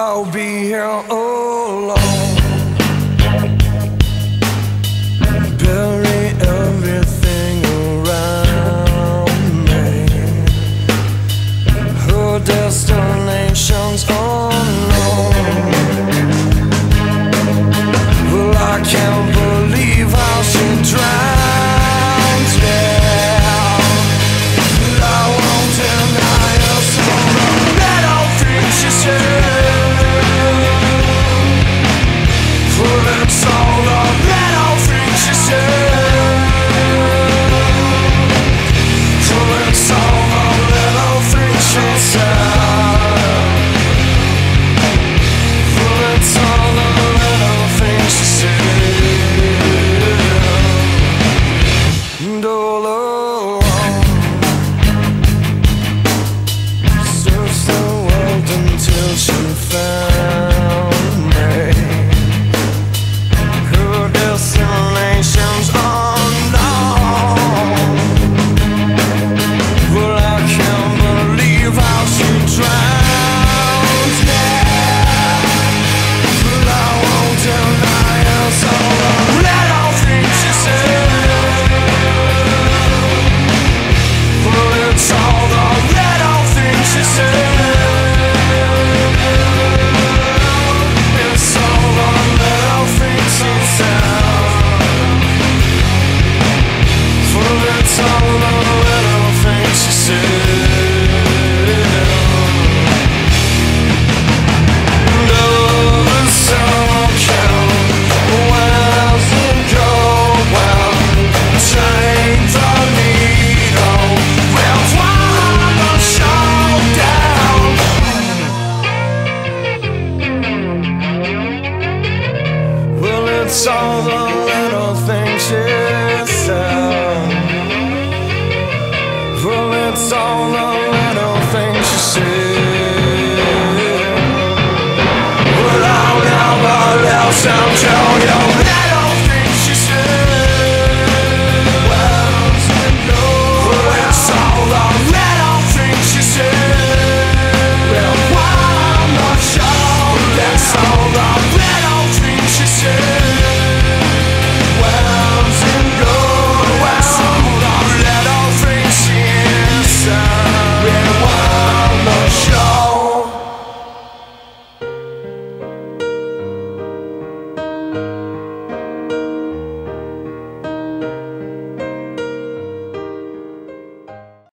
I'll be here. Oh. It's all the little things she said. Well, it's all the little things she said.